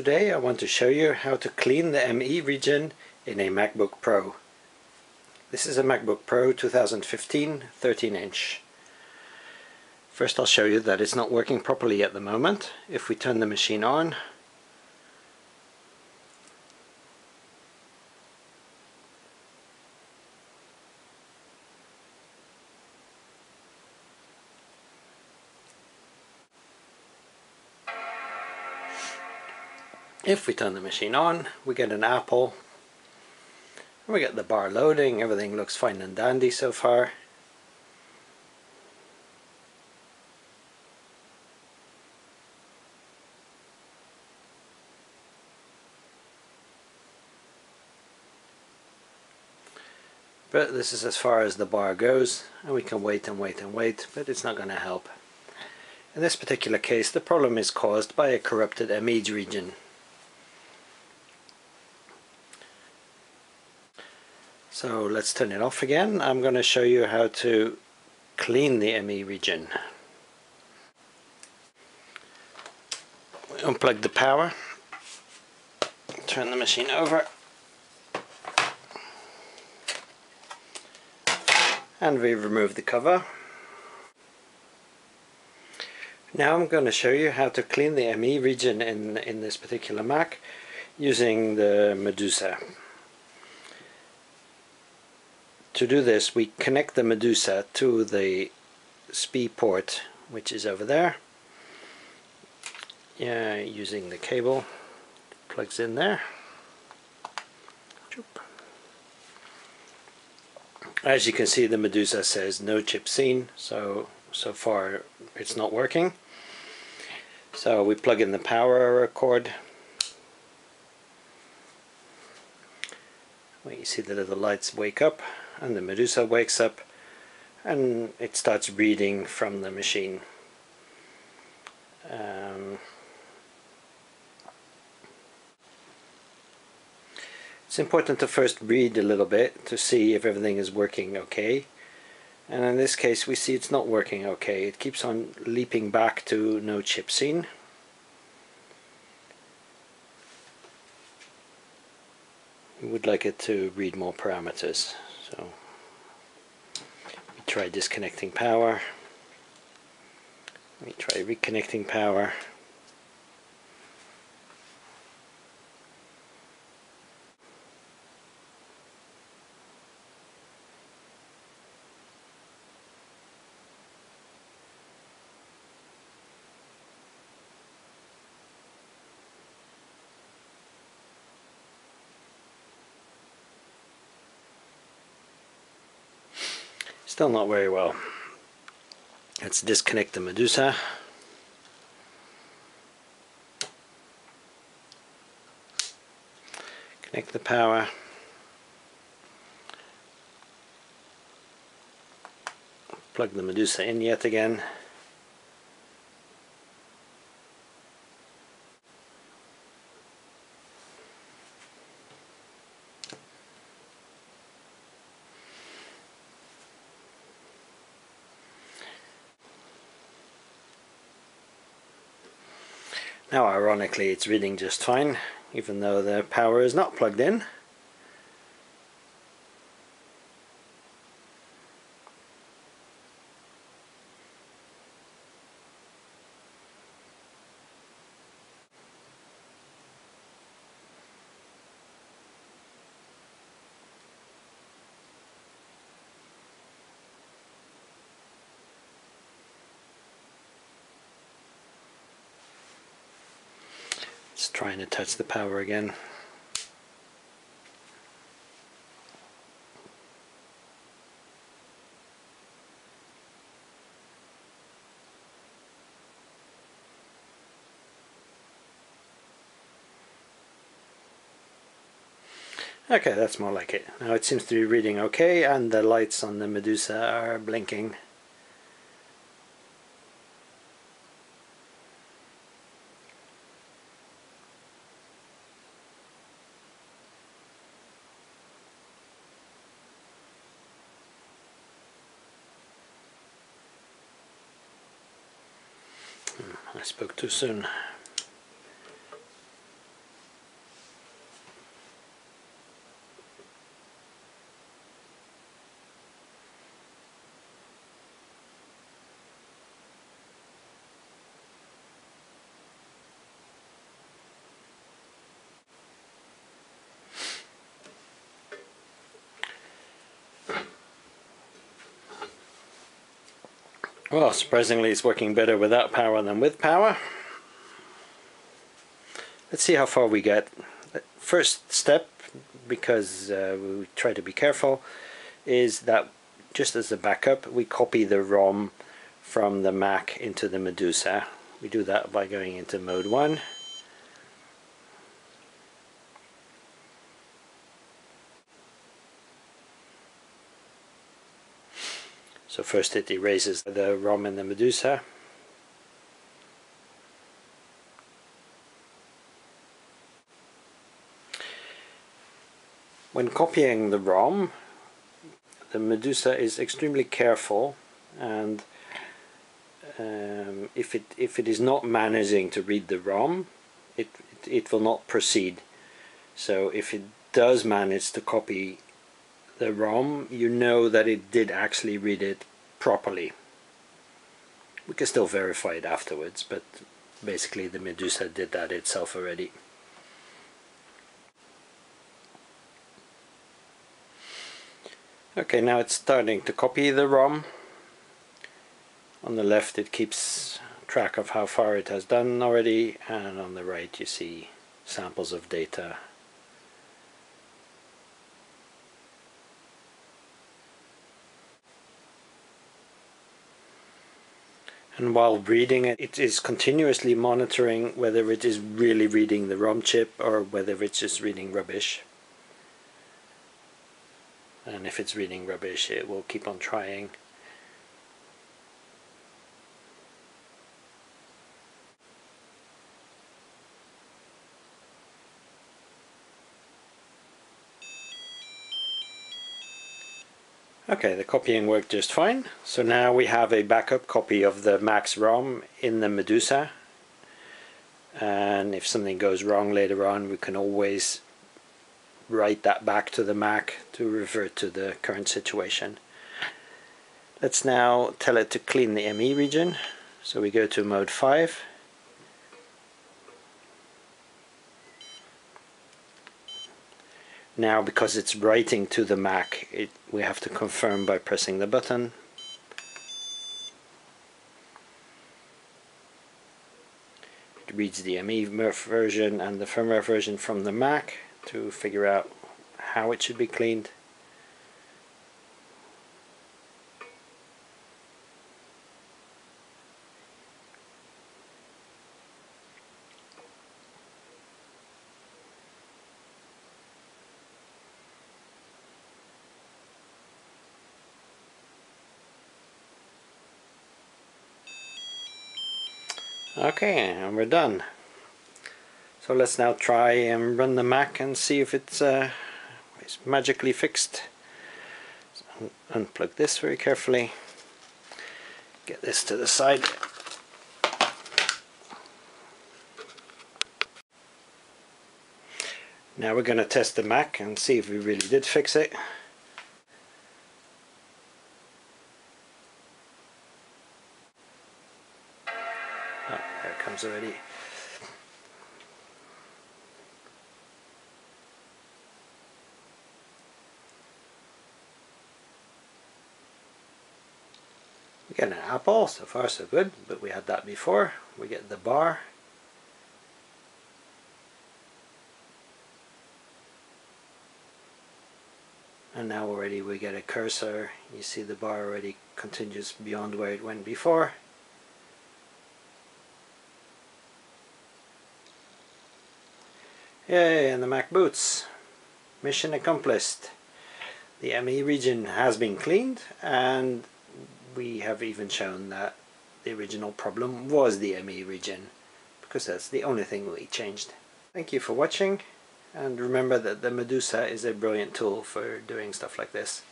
Today I want to show you how to clean the ME region in a MacBook Pro. This is a MacBook Pro 2015 13 inch. First I'll show you that it's not working properly at the moment. If we turn the machine on If we turn the machine on, we get an apple. We get the bar loading, everything looks fine and dandy so far. But this is as far as the bar goes, and we can wait and wait and wait, but it's not going to help. In this particular case, the problem is caused by a corrupted ME region. So let's turn it off again. I'm going to show you how to clean the ME region. Unplug the power, turn the machine over and we remove the cover. Now I'm going to show you how to clean the ME region in, in this particular Mac using the Medusa. To do this we connect the Medusa to the SPI port which is over there. Yeah, using the cable plugs in there. As you can see the Medusa says no chip seen so so far it's not working. So we plug in the power cord. Well, you see the little lights wake up and the Medusa wakes up and it starts reading from the machine. Um, it's important to first read a little bit to see if everything is working okay and in this case we see it's not working okay. It keeps on leaping back to no chip seen. We would like it to read more parameters. So we try disconnecting power. We try reconnecting power. Still not very well. Let's disconnect the Medusa. Connect the power. Plug the Medusa in yet again. Now ironically it's reading just fine even though the power is not plugged in. Trying to touch the power again. Okay, that's more like it. Now it seems to be reading okay and the lights on the Medusa are blinking. I spoke too soon. Well, surprisingly it's working better without power than with power. Let's see how far we get. First step, because uh, we try to be careful, is that just as a backup we copy the ROM from the Mac into the Medusa. We do that by going into mode 1 So first it erases the ROM and the Medusa. When copying the ROM, the Medusa is extremely careful and um, if it if it is not managing to read the ROM, it, it, it will not proceed. So if it does manage to copy the ROM, you know that it did actually read it properly. We can still verify it afterwards, but basically the Medusa did that itself already. Okay, now it's starting to copy the ROM. On the left it keeps track of how far it has done already, and on the right you see samples of data and while reading it, it is continuously monitoring whether it is really reading the ROM chip or whether it's just reading rubbish. And if it's reading rubbish, it will keep on trying. Okay, the copying worked just fine. So now we have a backup copy of the Mac's ROM in the Medusa. And if something goes wrong later on, we can always write that back to the Mac to revert to the current situation. Let's now tell it to clean the ME region. So we go to mode 5 Now because it's writing to the Mac, it, we have to confirm by pressing the button. It reads the ME version and the firmware version from the Mac to figure out how it should be cleaned. Okay, and we're done. So let's now try and run the Mac and see if it's, uh, it's magically fixed. So unplug this very carefully. Get this to the side. Now we're going to test the Mac and see if we really did fix it. Comes already. We get an apple, so far so good, but we had that before. We get the bar. And now already we get a cursor. You see the bar already continues beyond where it went before. Yay, and the Mac boots. Mission accomplished. The ME region has been cleaned and we have even shown that the original problem was the ME region because that's the only thing we changed. Thank you for watching and remember that the Medusa is a brilliant tool for doing stuff like this.